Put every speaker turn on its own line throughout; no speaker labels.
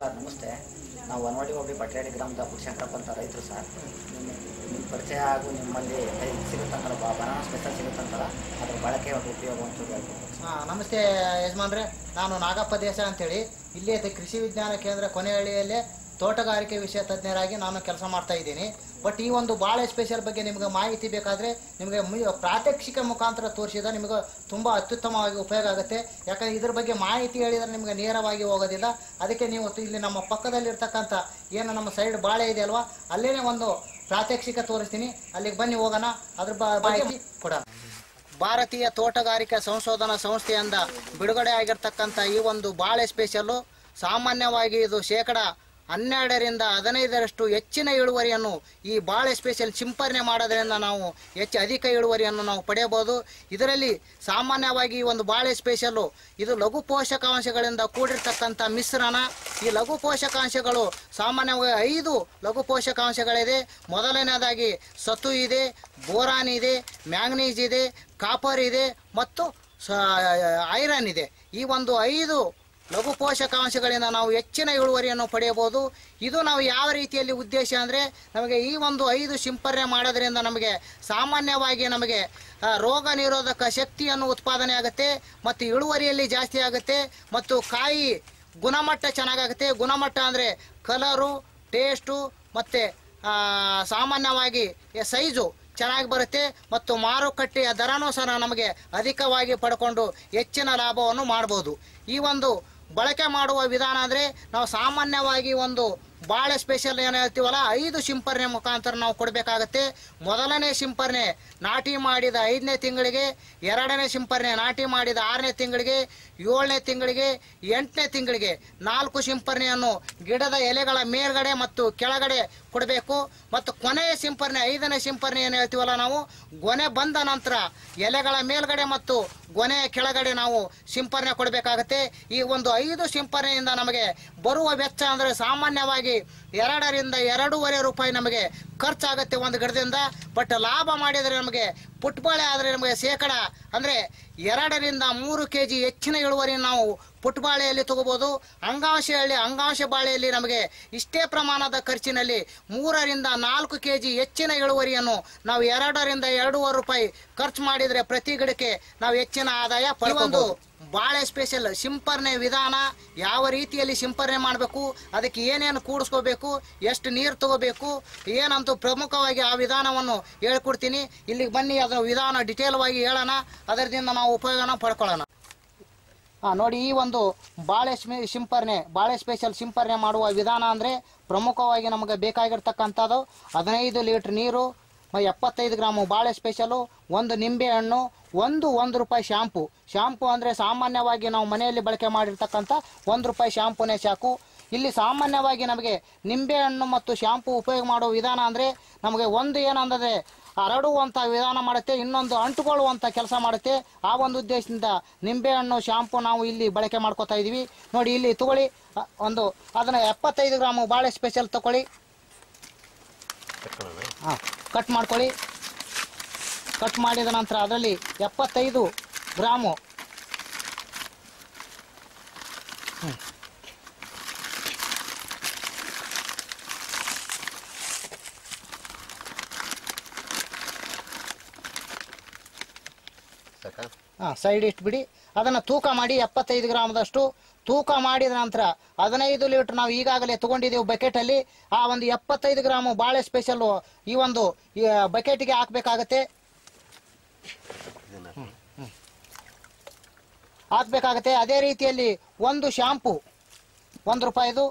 Sir ನಮಸ್ತೆ. ನಾವು ವನವಾಡಿ ಹೋಗಿ ಬಟ್ಯಾಡಿ ಗ್ರಾಮದ ಶಂಕರಪ್ಪ ಅಂತ ರೈತರು ಸರ್. ಪರಿಚಯ ಹಾಗೂ ನಿಮ್ಮಲ್ಲಿ ಸಿಗುತ್ತಂತಲ್ಲ ಬನಾನಾ ಸ್ಪೆಷಲ್ ಸಿಗುತ್ತಂತಲ್ಲ ಅದ್ರ ಬಳಕೆ ಮತ್ತು ಉಪಯೋಗ ಅಂತ
ಹಾ, ನಮಸ್ತೆ ಯಜಮಾನ್ರೆ. ನಾನು ನಾಗಪ್ಪ ದೇಶ ಅಂತೇಳಿ. ಇಲ್ಲಿ ಕೃಷಿ ವಿಜ್ಞಾನ ಕೇಂದ್ರ ಕೊನೆಹಳ್ಳಿಯಲ್ಲೇ ತೋಟಗಾರಿಕೆ ವಿಷಯ ತಜ್ಞರಾಗಿ ನಾನು ಕೆಲಸ ಮಾಡ್ತಾ ಇದ್ದೀನಿ. ಬಟ್ ಈ ಒಂದು ಬಾಳೆ ಸ್ಪೆಷಲ್ ಬಗ್ಗೆ ನಿಮಗೆ ಮಾಹಿತಿ ಬೇಕಾದರೆ ನಿಮಗೆ ಪ್ರಾತ್ಯಕ್ಷಿಕ ಮುಖಾಂತರ ತೋರಿಸಿದ ನಿಮಗೆ ತುಂಬ ಅತ್ಯುತ್ತಮವಾಗಿ ಉಪಯೋಗ ಆಗುತ್ತೆ. ಯಾಕಂದರೆ ಇದ್ರ ಬಗ್ಗೆ ಮಾಹಿತಿ ಹೇಳಿದರೆ ನಿಮಗೆ ನೇರವಾಗಿ ಹೋಗೋದಿಲ್ಲ. ಅದಕ್ಕೆ ನೀವು ಇಲ್ಲಿ ನಮ್ಮ ಪಕ್ಕದಲ್ಲಿರ್ತಕ್ಕಂಥ ಏನು ನಮ್ಮ ಸೈಡ್ ಬಾಳೆ ಇದೆ ಅಲ್ವಾ? ಅಲ್ಲೇ ಒಂದು ಪ್ರಾತ್ಯಕ್ಷಿಕ ತೋರಿಸ್ತೀನಿ. ಅಲ್ಲಿಗೆ ಬನ್ನಿ ಹೋಗೋಣ. ಅದ್ರ ಬಾಯಿ ಮಾಹಿತಿ ಕೊಡೋಣ. ಭಾರತೀಯ ತೋಟಗಾರಿಕಾ ಸಂಶೋಧನಾ ಸಂಸ್ಥೆಯಿಂದ ಬಿಡುಗಡೆ ಆಗಿರ್ತಕ್ಕಂಥ ಈ ಒಂದು ಬಾಳೆ ಸ್ಪೆಷಲ್ಲು ಸಾಮಾನ್ಯವಾಗಿ ಇದು ಶೇಕಡ ಹನ್ನೆರಡರಿಂದ ಹದಿನೈದರಷ್ಟು ಹೆಚ್ಚಿನ ಇಳುವರಿಯನ್ನು ಈ ಬಾಳೆ ಸ್ಪೆಷಲ್ ಸಿಂಪರಣೆ ಮಾಡೋದರಿಂದ ನಾವು ಹೆಚ್ಚು ಅಧಿಕ ಇಳುವರಿಯನ್ನು ನಾವು ಪಡೆಯಬಹುದು. ಇದರಲ್ಲಿ ಸಾಮಾನ್ಯವಾಗಿ ಒಂದು ಬಾಳೆ ಸ್ಪೆಷಲ್ಲು ಇದು ಲಘು ಪೋಷಕಾಂಶಗಳಿಂದ ಕೂಡಿರ್ತಕ್ಕಂಥ ಮಿಶ್ರಣ. ಈ ಲಘು ಪೋಷಕಾಂಶಗಳು ಸಾಮಾನ್ಯವಾಗಿ ಐದು ಲಘು ಪೋಷಕಾಂಶಗಳಿದೆ. ಮೊದಲನೇದಾಗಿ ಸತು ಇದೆ, ಬೋರಾನ್ ಇದೆ, ಮ್ಯಾಂಗ್ನೀಸ್ ಇದೆ, ಕಾಪರ್ ಇದೆ ಮತ್ತು ಐರನ್ ಇದೆ. ಈ ಒಂದು ಐದು ಲಘು ಪೋಷಕಾಂಶಗಳಿಂದ ನಾವು ಹೆಚ್ಚಿನ ಇಳುವರಿಯನ್ನು ಪಡೆಯಬಹುದು. ಇದು ನಾವು ಯಾವ ರೀತಿಯಲ್ಲಿ ಉದ್ದೇಶ ಅಂದರೆ ನಮಗೆ ಈ ಒಂದು ಐದು ಸಿಂಪರಣೆ ಮಾಡೋದ್ರಿಂದ ನಮಗೆ ಸಾಮಾನ್ಯವಾಗಿ ನಮಗೆ ರೋಗ ನಿರೋಧಕ ಶಕ್ತಿಯನ್ನು ಉತ್ಪಾದನೆ ಆಗುತ್ತೆ ಮತ್ತು ಇಳುವರಿಯಲ್ಲಿ ಜಾಸ್ತಿ ಆಗುತ್ತೆ ಮತ್ತು ಕಾಯಿ ಗುಣಮಟ್ಟ ಚೆನ್ನಾಗಾಗುತ್ತೆ. ಗುಣಮಟ್ಟ ಅಂದರೆ ಕಲರು ಟೇಸ್ಟು ಮತ್ತು ಸಾಮಾನ್ಯವಾಗಿ ಸೈಜು ಚೆನ್ನಾಗಿ ಬರುತ್ತೆ ಮತ್ತು ಮಾರುಕಟ್ಟೆಯ ದರನೂ ಸಹ ನಮಗೆ ಅಧಿಕವಾಗಿ ಪಡ್ಕೊಂಡು ಹೆಚ್ಚಿನ ಲಾಭವನ್ನು ಮಾಡ್ಬೋದು. ಈ ಒಂದು ಬಳಕೆ ಮಾಡುವ ವಿಧಾನ ಅಂದರೆ ನಾವು ಸಾಮಾನ್ಯವಾಗಿ ಒಂದು ಬಾಳೆ ಸ್ಪೆಷಲ್ ಏನು ಹೇಳ್ತೀವಲ್ಲ, ಐದು ಸಿಂಪರಣೆ ಮುಖಾಂತರ ನಾವು ಕೊಡಬೇಕಾಗತ್ತೆ. ಮೊದಲನೇ ಸಿಂಪರಣೆ ನಾಟಿ ಮಾಡಿದ ಐದನೇ ತಿಂಗಳಿಗೆ, ಎರಡನೇ ಸಿಂಪರಣೆ ನಾಟಿ ಮಾಡಿದ ಆರನೇ ತಿಂಗಳಿಗೆ, ಏಳನೇ ತಿಂಗಳಿಗೆ, ಎಂಟನೇ ತಿಂಗಳಿಗೆ ನಾಲ್ಕು ಸಿಂಪರಣೆಯನ್ನು ಗಿಡದ ಎಲೆಗಳ ಮೇಲ್ಗಡೆ ಮತ್ತು ಕೆಳಗಡೆ ಕೊಡಬೇಕು. ಮತ್ತು ಕೊನೆಯ ಸಿಂಪರಣೆ ಐದನೇ ಸಿಂಪರಣೆ ಏನು ಹೇಳ್ತೀವಲ್ಲ ನಾವು, ಗೊನೆ ಬಂದ ನಂತರ ಎಲೆಗಳ ಮೇಲ್ಗಡೆ ಮತ್ತು ಗೊನೆಯ ಕೆಳಗಡೆ ನಾವು ಸಿಂಪರಣೆ ಕೊಡಬೇಕಾಗತ್ತೆ. ಈ ಒಂದು ಐದು ಸಿಂಪರಣೆಯಿಂದ ನಮಗೆ ಬರುವ ವೆಚ್ಚ ಅಂದರೆ ಸಾಮಾನ್ಯವಾಗಿ ಎರಡರಿಂದ ಎರಡೂವರೆ ರೂಪಾಯಿ ನಮಗೆ ಖರ್ಚಾಗುತ್ತೆ ಒಂದು ಗಿಡದಿಂದ ಬಟ್ ಲಾಭ ಮಾಡಿದರೆ ನಮಗೆ, ಪುಟ್ಬಾಳೆ ಆದರೆ ನಮಗೆ ಶೇಕಡ ಅಂದರೆ ಎರಡರಿಂದ ಮೂರು ಕೆ ಜಿ ಹೆಚ್ಚಿನ ಇಳುವರಿ ನಾವು ಪುಟ್ಬಾಳೆಯಲ್ಲಿ ತಗೋಬೋದು. ಅಂಗಾಂಶದಲ್ಲಿ ಅಂಗಾಂಶ ಬಾಳೆಯಲ್ಲಿ ನಮಗೆ ಇಷ್ಟೇ ಪ್ರಮಾಣದ ಖರ್ಚಿನಲ್ಲಿ ಮೂರರಿಂದ ನಾಲ್ಕು ಕೆ ಜಿ ಹೆಚ್ಚಿನ ಇಳುವರಿಯನ್ನು ನಾವು ಎರಡರಿಂದ ಎರಡೂವರೆ ರೂಪಾಯಿ ಖರ್ಚು ಮಾಡಿದರೆ ಪ್ರತಿ ಗಿಡಕ್ಕೆ ನಾವು ಹೆಚ್ಚಿನ ಆದಾಯ ಪಡ್ಕೊಂಡು ಬಾಳೆ ಸ್ಪೆಷಲ್ ಸಿಂಪರಣೆ ವಿಧಾನ ಯಾವ ರೀತಿಯಲ್ಲಿ ಸಿಂಪರಣೆ ಮಾಡಬೇಕು, ಅದಕ್ಕೆ ಏನೇನು ಕೂಡಿಸ್ಕೋಬೇಕು, ಎಷ್ಟು ನೀರು ತಗೋಬೇಕು, ಏನಂತೂ ಪ್ರಮುಖವಾಗಿ ಆ ವಿಧಾನವನ್ನು ಹೇಳ್ಕೊಡ್ತೀನಿ. ಇಲ್ಲಿಗೆ ಬನ್ನಿ, ಅದರ ವಿಧಾನ ಡಿಟೇಲ್ವಾಗಿ ಹೇಳೋಣ. ಅದರಿಂದ ನಾವು ಉಪಯೋಗನ ಪಡ್ಕೊಳ್ಳೋಣ. ಹಾಂ ನೋಡಿ, ಈ ಒಂದು ಬಾಳೆ ಸಿಂಪರಣೆ, ಬಾಳೆ ಸ್ಪೆಷಲ್ ಸಿಂಪರಣೆ ಮಾಡುವ ವಿಧಾನ ಅಂದರೆ ಪ್ರಮುಖವಾಗಿ ನಮಗೆ ಬೇಕಾಗಿರ್ತಕ್ಕಂಥದ್ದು ಹದಿನೈದು ಲೀಟ್ರ್ ನೀರು ಎಪ್ಪತ್ತೈದು ಗ್ರಾಮು ಬಾಳೆ ಸ್ಪೆಷಲು, ಒಂದು ನಿಂಬೆ ಹಣ್ಣು, ಒಂದು ಒಂದು ರೂಪಾಯಿ ಶ್ಯಾಂಪು ಶಾಂಪು ಅಂದರೆ ಸಾಮಾನ್ಯವಾಗಿ ನಾವು ಮನೆಯಲ್ಲಿ ಬಳಕೆ ಮಾಡಿರ್ತಕ್ಕಂಥ ಒಂದು ರೂಪಾಯಿ ಶಾಂಪುನೇ ಸಾಕು. ಇಲ್ಲಿ ಸಾಮಾನ್ಯವಾಗಿ ನಮಗೆ ನಿಂಬೆಹಣ್ಣು ಮತ್ತು ಶ್ಯಾಂಪು ಉಪಯೋಗ ಮಾಡುವ ವಿಧಾನ ಅಂದರೆ ನಮಗೆ ಒಂದು ಏನಂದರೆ ಹರಡುವಂಥ ವಿಧಾನ ಮಾಡುತ್ತೆ, ಇನ್ನೊಂದು ಅಂಟುಕೊಳ್ಳುವಂಥ ಕೆಲಸ ಮಾಡುತ್ತೆ. ಆ ಒಂದು ಉದ್ದೇಶದಿಂದ ನಿಂಬೆಹಣ್ಣು ಶ್ಯಾಂಪು ನಾವು ಇಲ್ಲಿ ಬಳಕೆ ಮಾಡ್ಕೋತಾ ಇದ್ದೀವಿ ನೋಡಿ ಇಲ್ಲಿ ತಗೊಳ್ಳಿ. ಒಂದು, ಅದನ್ನು ಎಪ್ಪತ್ತೈದು ಗ್ರಾಮು ಬಾಳೆ ಸ್ಪೆಷಲ್ ತಗೊಳ್ಳಿ. ಹಾಂ ಕಟ್ ಮಾಡ್ಕೊಳ್ಳಿ. ಕಟ್ ಮಾಡಿದ ನಂತರ ಅದರಲ್ಲಿ ಎಪ್ಪತ್ತೈದು ಗ್ರಾಮು ಹಾಂ ಸೈಡ್ ಇಟ್ಬಿಡಿ. ಅದನ್ನು ತೂಕ ಮಾಡಿ ಎಪ್ಪತ್ತೈದು ಗ್ರಾಮದಷ್ಟು ತೂಕ ಮಾಡಿದ ನಂತರ ಹದಿನೈದು ಲೀಟರ್ ನಾವು ಈಗಾಗಲೇ ತಗೊಂಡಿದ್ದೀವಿ ಬಕೆಟಲ್ಲಿ. ಆ ಒಂದು ಎಪ್ಪತ್ತೈದು ಗ್ರಾಮು ಬಾಳೆ ಸ್ಪೆಷಲ್ಲು ಈ ಒಂದು ಬಕೆಟಿಗೆ ಬಕೆಟ್ಗೆ ಹಾಕಬೇಕಾಗತ್ತೆ. ಹಾಕ್ಬೇಕಾಗತ್ತೆ. ಅದೇ ರೀತಿಯಲ್ಲಿ ಒಂದು ಶಾಂಪು ಒಂದು ರೂಪಾಯಿದು.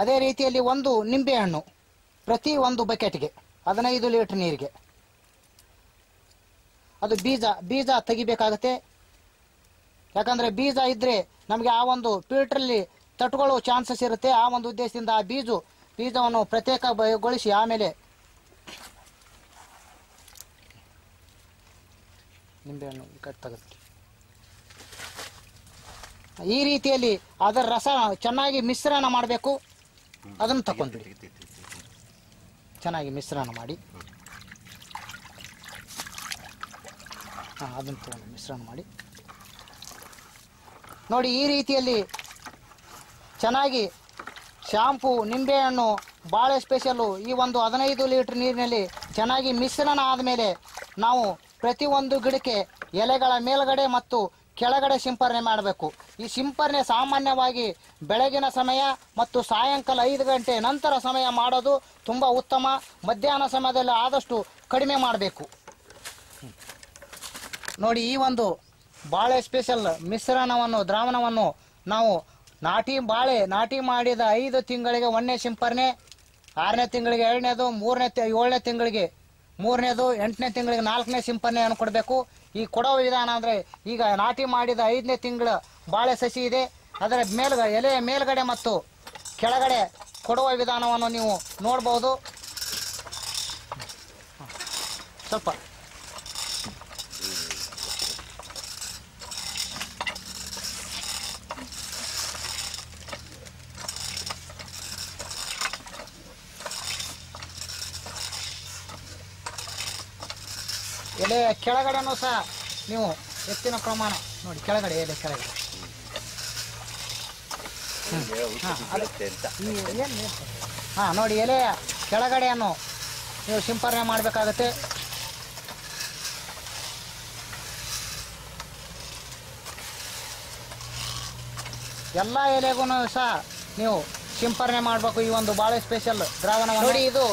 ಅದೇ ರೀತಿಯಲ್ಲಿ ಒಂದು ನಿಂಬೆಹಣ್ಣು ಪ್ರತಿ ಒಂದು ಬಕೆಟ್ಗೆ ಹದಿನೈದು ಲೀಟರ್ ನೀರಿಗೆ. ಅದು ಬೀಜ ಬೀಜ ತೆಗಿಬೇಕಾಗತ್ತೆ. ಯಾಕಂದ್ರೆ ಬೀಜ ಇದ್ದರೆ ನಮಗೆ ಆ ಒಂದು ಫಿಲ್ಟ್ರಲ್ಲಿ ತಟ್ಕೊಳ್ಳೋ ಚಾನ್ಸಸ್ ಇರುತ್ತೆ. ಆ ಒಂದು ಉದ್ದೇಶದಿಂದ ಆ ಬೀಜು, ಬೀಜವನ್ನು ಪ್ರತ್ಯೇಕಗೊಳಿಸಿ ಆಮೇಲೆ ನಿಂಬೆಹಣ್ಣು ಈ ರೀತಿಯಲ್ಲಿ ಅದರ ರಸ ಚೆನ್ನಾಗಿ ಮಿಶ್ರಣ ಮಾಡಬೇಕು. ಅದನ್ನು ತಗೊಂಡ್ಬಿಡಿ ಚೆನ್ನಾಗಿ ಮಿಶ್ರಣ ಮಾಡಿ. ಹಾಂ, ಅದನ್ನು ತಗೊಂಡು ಮಿಶ್ರಣ ಮಾಡಿ. ನೋಡಿ, ಈ ರೀತಿಯಲ್ಲಿ ಚೆನ್ನಾಗಿ ಶಾಂಪು, ನಿಂಬೆಹಣ್ಣು, ಬಾಳೆ ಸ್ಪೆಷಲ್ಲು ಈ ಒಂದು ಹದಿನೈದು ಲೀಟ್ರ್ ನೀರಿನಲ್ಲಿ ಚೆನ್ನಾಗಿ ಮಿಶ್ರಣ ಆದಮೇಲೆ ನಾವು ಪ್ರತಿಯೊಂದು ಗಿಡಕ್ಕೆ ಎಲೆಗಳ ಮೇಲ್ಗಡೆ ಮತ್ತು ಕೆಳಗಡೆ ಸಿಂಪರಣೆ ಮಾಡಬೇಕು. ಈ ಸಿಂಪರಣೆ ಸಾಮಾನ್ಯವಾಗಿ ಬೆಳಗಿನ ಸಮಯ ಮತ್ತು ಸಾಯಂಕಾಲ ಐದು ಗಂಟೆ ನಂತರ ಸಮಯ ಮಾಡೋದು ತುಂಬ ಉತ್ತಮ. ಮಧ್ಯಾಹ್ನ ಸಮಯದಲ್ಲಿ ಆದಷ್ಟು ಕಡಿಮೆ ಮಾಡಬೇಕು. ನೋಡಿ, ಈ ಒಂದು ಬಾಳೆ ಸ್ಪೆಷಲ್ ಮಿಶ್ರಣವನ್ನು, ದ್ರಾವಣವನ್ನು ನಾವು ನಾಟಿ, ಬಾಳೆ ನಾಟಿ ಮಾಡಿದ ಐದು ತಿಂಗಳಿಗೆ ಒಂದನೇ ಸಿಂಪರಣೆ, ಆರನೇ ತಿಂಗಳಿಗೆ ಎರಡನೇದು, ಮೂರನೇ ಏಳನೇ ತಿಂಗಳಿಗೆ ಮೂರನೇದು, ಎಂಟನೇ ತಿಂಗಳಿಗೆ ನಾಲ್ಕನೇ ಸಿಂಪರಣೆಯನ್ನು ಕೊಡಬೇಕು. ಈ ಕೊಡೋ ವಿಧಾನ ಅಂದರೆ ಈಗ ನಾಟಿ ಮಾಡಿದ ಐದನೇ ತಿಂಗಳ ಬಾಳೆ ಸಸಿ ಇದೆ. ಅದರ ಮೇಲ್ಗ, ಎಲೆಯ ಮೇಲ್ಗಡೆ ಮತ್ತು ಕೆಳಗಡೆ ಕೊಡುವ ವಿಧಾನವನ್ನು ನೀವು ನೋಡ್ಬೋದು. ಸ್ವಲ್ಪ ಎಲೆ ಕೆಳಗಡೆನೂ ಸಹ ನೀವು ಹೆಚ್ಚಿನ ಪ್ರಮಾಣ ನೋಡಿ ಕೆಳಗಡೆ ಎಲೆ ಕೆಳಗಡೆ. ಹಾಂ ನೋಡಿ ಎಲೆಯ ಕೆಳಗಡೆಯನ್ನು ನೀವು ಸಿಂಪರಣೆ ಮಾಡಬೇಕಾಗತ್ತೆ. ಎಲ್ಲ ಎಲೆಗೂ ಸಹ ನೀವು ಸಿಂಪರಣೆ ಮಾಡಬೇಕು ಈ ಒಂದು ಬಾಳೆ ಸ್ಪೆಷಲ್ ದ್ರಾವಣ ನೋಡಿ ಇದು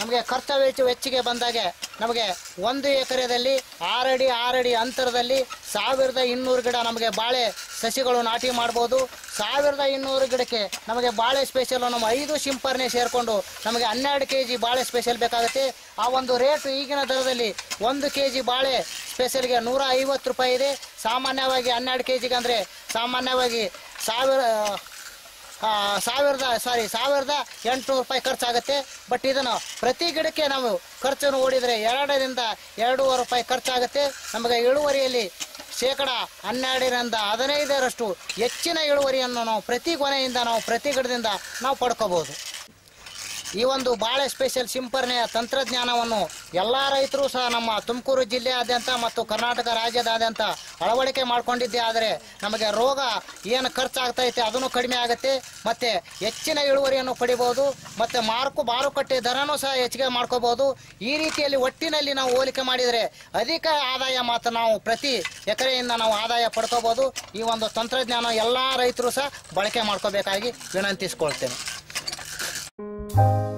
ನಮಗೆ ಖರ್ಚು ವೆಚ್ಚ ವೆಚ್ಚಿಗೆ ಬಂದಾಗೆ ನಮಗೆ ಒಂದು ಎಕರೆದಲ್ಲಿ ಆರಡಿ ಆರಡಿ ಅಂತರದಲ್ಲಿ ಸಾವಿರದ ಇನ್ನೂರು ಗಿಡ ನಮಗೆ ಬಾಳೆ ಸಸಿಗಳು ನಾಟಿ ಮಾಡ್ಬೋದು. ಸಾವಿರದ ಇನ್ನೂರು ಗಿಡಕ್ಕೆ ನಮಗೆ ಬಾಳೆ ಸ್ಪೆಷಲ್ ನಮ್ಮ ಐದು ಸಿಂಪರ್ನೆ ಸೇರಿಕೊಂಡು ನಮಗೆ ಹನ್ನೆರಡು ಕೆ ಜಿ ಬಾಳೆ ಸ್ಪೆಷಲ್ ಬೇಕಾಗುತ್ತೆ. ಆ ಒಂದು ರೇಟು ಈಗಿನ ದರದಲ್ಲಿ ಒಂದು ಕೆ ಜಿ ಬಾಳೆ ಸ್ಪೆಷಲ್ಗೆ ನೂರ ಐವತ್ತು ರೂಪಾಯಿ ಇದೆ. ಸಾಮಾನ್ಯವಾಗಿ ಹನ್ನೆರಡು ಕೆ ಜಿಗೆ ಅಂದರೆ ಸಾಮಾನ್ಯವಾಗಿ ಸಾವಿರ ಸಾವಿರದ ಸಾರಿ ಸಾವಿರದ ಎಂಟುನೂರು ರೂಪಾಯಿ ಖರ್ಚಾಗುತ್ತೆ. ಬಟ್ ಇದನ್ನು ಪ್ರತಿ ಗಿಡಕ್ಕೆ ನಾವು ಖರ್ಚನ್ನು ಓಡಿದರೆ ಎರಡರಿಂದ ಎರಡೂವರೆ ರೂಪಾಯಿ ಖರ್ಚಾಗುತ್ತೆ. ನಮಗೆ ಇಳುವರಿಯಲ್ಲಿ ಶೇಕಡ ಹನ್ನೆರಡರಿಂದ ಹದಿನೈದರಷ್ಟು ಹೆಚ್ಚಿನ ಇಳುವರಿಯನ್ನು ನಾವು ಪ್ರತಿ ಕೊನೆಯಿಂದ ನಾವು ಪ್ರತಿ ಗಿಡದಿಂದ ನಾವು ಪಡ್ಕೋಬಹುದು ಈ ಒಂದು ಬಾಳೆ ಸ್ಪೆಷಲ್ ಸಿಂಪರಣೆಯ ತಂತ್ರಜ್ಞಾನವನ್ನು ಎಲ್ಲ ರೈತರು ಸಹ ನಮ್ಮ ತುಮಕೂರು ಜಿಲ್ಲೆಯಾದ್ಯಂತ ಮತ್ತು ಕರ್ನಾಟಕ ರಾಜ್ಯದಾದ್ಯಂತ ಅಳವಡಿಕೆ ಮಾಡಿಕೊಂಡಿದ್ದೆ. ಆದರೆ ನಮಗೆ ರೋಗ ಏನು ಖರ್ಚಾಗ್ತೈತೆ ಅದನ್ನು ಕಡಿಮೆ ಆಗುತ್ತೆ. ಮತ್ತು ಹೆಚ್ಚಿನ ಇಳುವರಿಯನ್ನು ಪಡಿಬೋದು. ಮತ್ತು ಮಾರುಕು ಮಾರುಕಟ್ಟೆ ದರನೂ ಸಹ ಹೆಚ್ಚಿಗೆ ಮಾಡ್ಕೋಬಹುದು ಈ ರೀತಿಯಲ್ಲಿ ಒಟ್ಟಿನಲ್ಲಿ ನಾವು ಹೋಲಿಕೆ ಮಾಡಿದರೆ ಅಧಿಕ ಆದಾಯ ಮಾತ್ರ ನಾವು ಪ್ರತಿ ಎಕರೆಯಿಂದ ನಾವು ಆದಾಯ ಪಡ್ಕೋಬೋದು. ಈ ಒಂದು ತಂತ್ರಜ್ಞಾನ ಎಲ್ಲ ರೈತರು ಸಹ ಬಳಕೆ ಮಾಡ್ಕೋಬೇಕಾಗಿ ವಿನಂತಿಸ್ಕೊಳ್ತೇನೆ. Thank you.